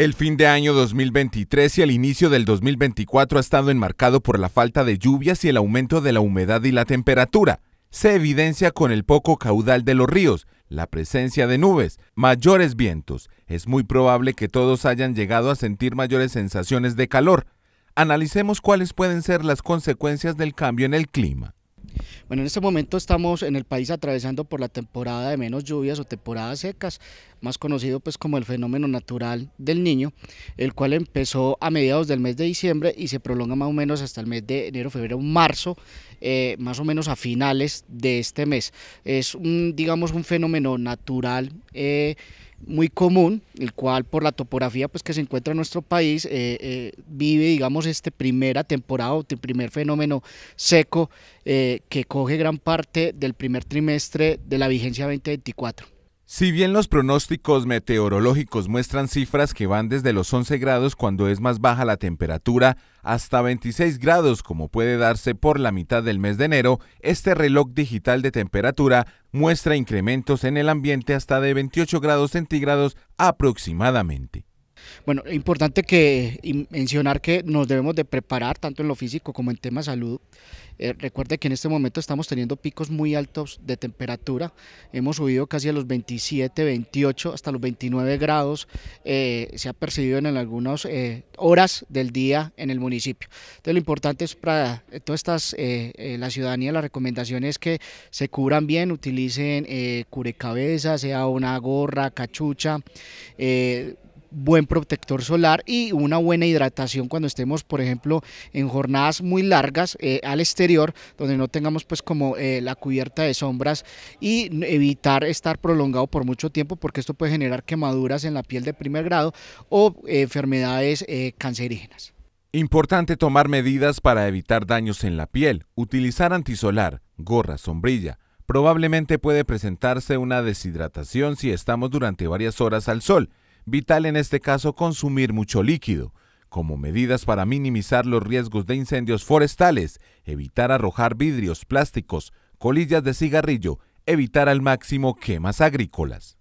El fin de año 2023 y el inicio del 2024 ha estado enmarcado por la falta de lluvias y el aumento de la humedad y la temperatura. Se evidencia con el poco caudal de los ríos, la presencia de nubes, mayores vientos. Es muy probable que todos hayan llegado a sentir mayores sensaciones de calor. Analicemos cuáles pueden ser las consecuencias del cambio en el clima. Bueno, en este momento estamos en el país atravesando por la temporada de menos lluvias o temporadas secas, más conocido pues como el fenómeno natural del niño, el cual empezó a mediados del mes de diciembre y se prolonga más o menos hasta el mes de enero, febrero, marzo, eh, más o menos a finales de este mes. Es un, digamos, un fenómeno natural. Eh, muy común, el cual por la topografía pues, que se encuentra en nuestro país eh, vive, digamos, esta primera temporada o este primer fenómeno seco eh, que coge gran parte del primer trimestre de la vigencia 2024. Si bien los pronósticos meteorológicos muestran cifras que van desde los 11 grados cuando es más baja la temperatura hasta 26 grados como puede darse por la mitad del mes de enero, este reloj digital de temperatura muestra incrementos en el ambiente hasta de 28 grados centígrados aproximadamente. Bueno, importante que mencionar que nos debemos de preparar tanto en lo físico como en tema salud. Eh, recuerde que en este momento estamos teniendo picos muy altos de temperatura. Hemos subido casi a los 27, 28, hasta los 29 grados. Eh, se ha percibido en algunas eh, horas del día en el municipio. Entonces lo importante es para todas estas, la ciudadanía, la recomendación es que se cubran bien, utilicen curecabezas, sea una gorra, cachucha buen protector solar y una buena hidratación cuando estemos, por ejemplo, en jornadas muy largas eh, al exterior, donde no tengamos pues como eh, la cubierta de sombras y evitar estar prolongado por mucho tiempo porque esto puede generar quemaduras en la piel de primer grado o eh, enfermedades cancerígenas. Importante tomar medidas para evitar daños en la piel, utilizar antisolar, gorra, sombrilla. Probablemente puede presentarse una deshidratación si estamos durante varias horas al sol Vital en este caso consumir mucho líquido, como medidas para minimizar los riesgos de incendios forestales, evitar arrojar vidrios, plásticos, colillas de cigarrillo, evitar al máximo quemas agrícolas.